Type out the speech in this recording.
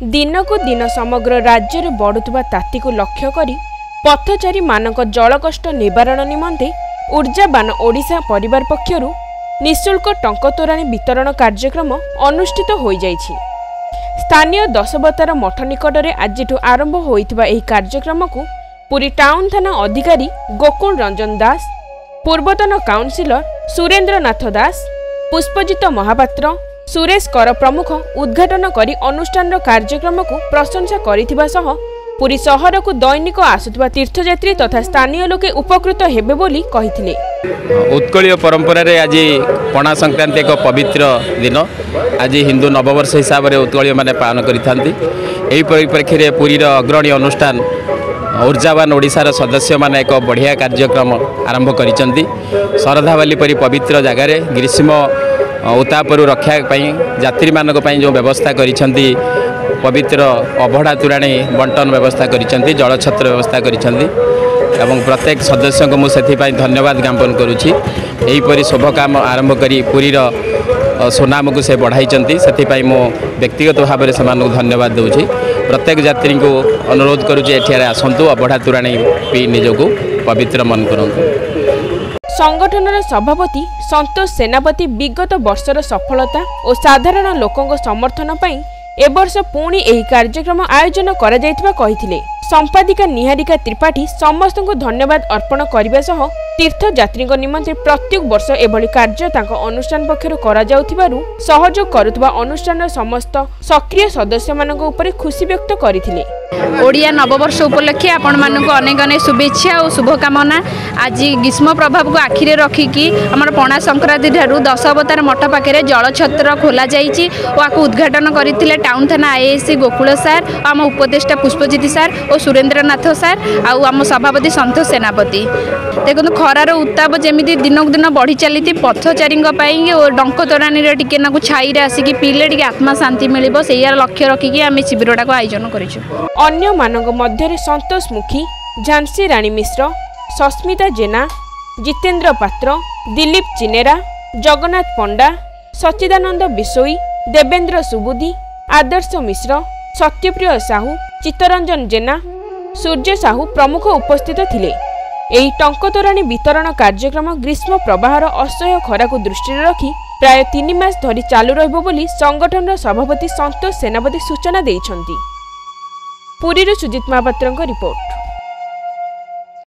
ଦିନକୁ ଦିନ ସମଗ୍ର ରାଜ୍ୟରେ ବଢ଼ୁଥିବା ତାତିକୁ ଲକ୍ଷ୍ୟ କରି ପଥଚାରୀମାନଙ୍କ ଜଳକଷ୍ଟ ନିବାରଣ ନିମନ୍ତେ ଉର୍ଜାବାନ ଓଡ଼ିଶା ପରିବାର ପକ୍ଷରୁ ନିଃଶୁଳ୍କ ଟଙ୍କ ତୋରାଣୀ ବିତରଣ କାର୍ଯ୍ୟକ୍ରମ ଅନୁଷ୍ଠିତ ହୋଇଯାଇଛି। ସ୍ଥାନୀୟ ଦଶବତାର ମଠ ନିକଟରେ ଆଜିଠୁ ଆରମ୍ଭ ହୋଇଥିବା ଏହି କାର୍ଯ୍ୟକ୍ରମକୁ ପୁରୀ ଟାଉନ୍ ଥାନା ଅଧିକାରୀ ଗୋକୁଳ ରଞ୍ଜନ ଦାସ ପୂର୍ବତନ କାଉନସିଲର ସୁରେନ୍ଦ୍ରନାଥ ଦାସ ପୁଷ୍ପଜିତ ମହାପାତ୍ର ସୁରେଶ କର ପ୍ରମୁଖ ଉଦ୍ଘାଟନ କରି ଅନୁଷ୍ଠାନର କାର୍ଯ୍ୟକ୍ରମକୁ ପ୍ରଶଂସା କରିଥିବା ସହ ପୁରୀ ସହରକୁ ଦୈନିକ ଆସୁଥିବା ତୀର୍ଥଯାତ୍ରୀ ତଥା ସ୍ଥାନୀୟ ଲୋକେ ଉପକୃତ ହେବେ ବୋଲି କହିଥିଲେ। ଉତ୍କଳୀୟ ପରମ୍ପରାରେ ଆଜି ପଣା ସଂକ୍ରାନ୍ତି ଏକ ପବିତ୍ର ଦିନ। ଆଜି ହିନ୍ଦୁ ନବବର୍ଷ ହିସାବରେ ଉତ୍କଳୀୟମାନେ ପାଳନ କରିଥାନ୍ତି। ଏହି ପରିପ୍ରେକ୍ଷୀରେ ପୁରୀର ଅଗ୍ରଣୀ ଅନୁଷ୍ଠାନ ଉର୍ଜାବାନ ଓଡ଼ିଶାର ସଦସ୍ୟମାନେ ଏକ ବଢ଼ିଆ କାର୍ଯ୍ୟକ୍ରମ ଆରମ୍ଭ କରିଛନ୍ତି। ଶରଧାବାଲି ପରି ପବିତ୍ର ଜାଗାରେ ଗ୍ରୀଷ୍ମ ଉତ୍ତାପରୁ ରକ୍ଷା ପାଇଁ ଯାତ୍ରୀମାନଙ୍କ ପାଇଁ ଯେଉଁ ବ୍ୟବସ୍ଥା କରିଛନ୍ତି ପବିତ୍ର ଅଭଢ଼ା ତୋରାଣୀ ବଣ୍ଟନ ବ୍ୟବସ୍ଥା କରିଛନ୍ତି ଜଳଛତ୍ର ବ୍ୟବସ୍ଥା କରିଛନ୍ତି ଏବଂ ପ୍ରତ୍ୟେକ ସଦସ୍ୟଙ୍କୁ ମୁଁ ସେଥିପାଇଁ ଧନ୍ୟବାଦ ଜ୍ଞାପନ କରୁଛି। ଏହିପରି ଶୁଭ କାମ ଆରମ୍ଭ କରି ପୁରୀର ସୁନାମକୁ ସେ ବଢ଼ାଇଛନ୍ତି। ସେଥିପାଇଁ ମୁଁ ବ୍ୟକ୍ତିଗତ ଭାବରେ ସେମାନଙ୍କୁ ଧନ୍ୟବାଦ ଦେଉଛି। ପ୍ରତ୍ୟେକ ଯାତ୍ରୀଙ୍କୁ ଅନୁରୋଧ କରୁଛି ଏଠାରେ ଆସନ୍ତୁ ଅବଢ଼ା ତୋରାଣୀ ପିଇ ନିଜକୁ ପବିତ୍ର ମନେ କରନ୍ତୁ। ସଂଗଠନର ସଭାପତି ସନ୍ତୋଷ ସେନାପତି ବିଗତ ବର୍ଷର ସଫଳତା ଓ ସାଧାରଣ ଲୋକଙ୍କ ସମର୍ଥନ ପାଇଁ ଏବର୍ଷ ପୁଣି ଏହି କାର୍ଯ୍ୟକ୍ରମ ଆୟୋଜନ କରାଯାଇଥିବା କହିଥିଲେ। ସମ୍ପାଦିକା ନିହାରିକା ତ୍ରିପାଠୀ ସମସ୍ତଙ୍କୁ ଧନ୍ୟବାଦ ଅର୍ପଣ କରିବା ସହ ତୀର୍ଥଯାତ୍ରୀଙ୍କ ନିମନ୍ତେ ପ୍ରତ୍ୟେକ ବର୍ଷ ଏଭଳି କାର୍ଯ୍ୟ ତାଙ୍କ ଅନୁଷ୍ଠାନ ପକ୍ଷରୁ କରାଯାଉଥିବାରୁ ସହଯୋଗ କରୁଥିବା ଅନୁଷ୍ଠାନର ସମସ୍ତ ସକ୍ରିୟ ସଦସ୍ୟମାନଙ୍କ ଉପରେ ଖୁସି ବ୍ୟକ୍ତ କରିଥିଲେ। ଓଡ଼ିଆ ନବବର୍ଷ ଉପଲକ୍ଷେ ଆପଣମାନଙ୍କୁ ଅନେକ ଅନେକ ଶୁଭେଚ୍ଛା ଓ ଶୁଭକାମନା ଆଜି ଗ୍ରୀଷ୍ମ ପ୍ରଭାବକୁ ଆଖିରେ ରଖିକି ଆମର ପଣା ସଂକ୍ରାନ୍ତି ଠାରୁ ଦଶ ଅବତାର ମଠ ପାଖରେ ଜଳଛତ୍ର ଖୋଲାଯାଇଛି ଓ ଆକୁ ଉଦ୍ଘାଟନ କରିଥିଲେ ଟାଉନ୍ ଥାନା ଆଇଏଏସି ଗୋକୁଳ ସାର୍ ଓ ଆମ ଉପଦେଷ୍ଟା ପୁଷ୍ପଜିତି ସାର୍ ଓ ସୁରେନ୍ଦ୍ରନାଥ ସାର୍ ଆଉ ଆମ ସଭାପତି ସନ୍ତୋଷ ସେନାପତି ଦେଖନ୍ତୁ ଖରାର ଉତ୍ତାପ ଯେମିତି ଦିନକୁ ଦିନ ବଢ଼ି ଚାଲିଛି ପଥଚାରୀଙ୍କ ପାଇଁ ଓ ଡଙ୍କ ତୋରାଣୀରେ ଟିକେ ନାକୁ ଛାଇରେ ଆସିକି ପିଇଲେ ଟିକେ ଆତ୍ମା ଶାନ୍ତି ମିଳିବ ସେଇଆ ଲକ୍ଷ୍ୟ ରଖିକି ଆମେ ଶିବିରଟାକୁ ଆୟୋଜନ କରିଛୁ ଅନ୍ୟମାନଙ୍କ ମଧ୍ୟରେ ସନ୍ତୋଷ ମୁଖୀ ଝାନ୍ସୀ ରାଣୀ ମିଶ୍ର ସସ୍ମିତା ଜେନା ଜିତେନ୍ଦ୍ର ପାତ୍ର ଦିଲ୍ଲୀପ ଚିନେରା ଜଗନ୍ନାଥ ପଣ୍ଡା ସଚ୍ଚିଦାନନ୍ଦ ବିଶୋଇ ଦେବେନ୍ଦ୍ର ସୁବୁଦ୍ଧି ଆଦର୍ଶ ମିଶ୍ର ସତ୍ୟପ୍ରିୟ ସାହୁ ଚିତ୍ତରଞ୍ଜନ ଜେନା ସୂର୍ଯ୍ୟ ସାହୁ ପ୍ରମୁଖ ଉପସ୍ଥିତ ଥିଲେ। ଏହି ଟଙ୍କତୋରାଣୀ ବିତରଣ କାର୍ଯ୍ୟକ୍ରମ ଗ୍ରୀଷ୍ମ ପ୍ରବାହର ଅସହ୍ୟ ଖରାକୁ ଦୃଷ୍ଟିରେ ରଖି ପ୍ରାୟ ତିନି ମାସ ଧରି ଚାଲୁ ରହିବ ବୋଲି ସଂଗଠନର ସଭାପତି ସନ୍ତୋଷ ସେନାପତି ସୂଚନା ଦେଇଛନ୍ତି। ପୁରୀରୁ ସୁଜିତ ମହାପାତ୍ରଙ୍କ ରିପୋର୍ଟ